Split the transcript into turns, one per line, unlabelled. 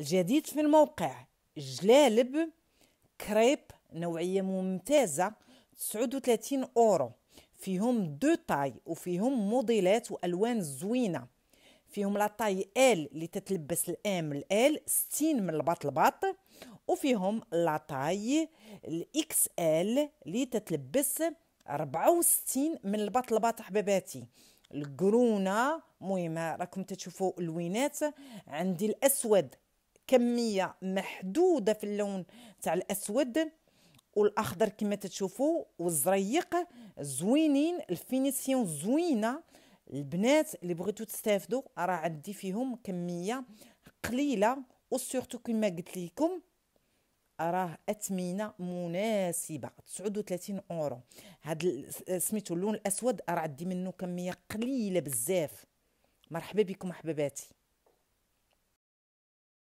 الجديد في الموقع. جلالب كريب نوعية ممتازة 39 أورو. فيهم دو طاي وفيهم موديلات وألوان زوينة. فيهم لا آل اللي تتلبس الآم الآل 60 من الباط الباط. وفيهم لا طاي الإكس آل اللي تتلبس 64 من الباط الباط حباباتي القرونه مهم راكم تشوفوا الوينات. عندي الأسود كمية محدودة في اللون تاع الأسود والأخضر كما تشوفوا والزريق زوينين finition زوينة. البنات اللي بغيتو تستافدوا راه عندي فيهم كمية قليلة. و surtout كما قلت لكم راه أثمنة مناسبة 39 أورو. هاد سميتو اللون الأسود راه عندي منه كمية قليلة بزاف. مرحبا بكم حباباتي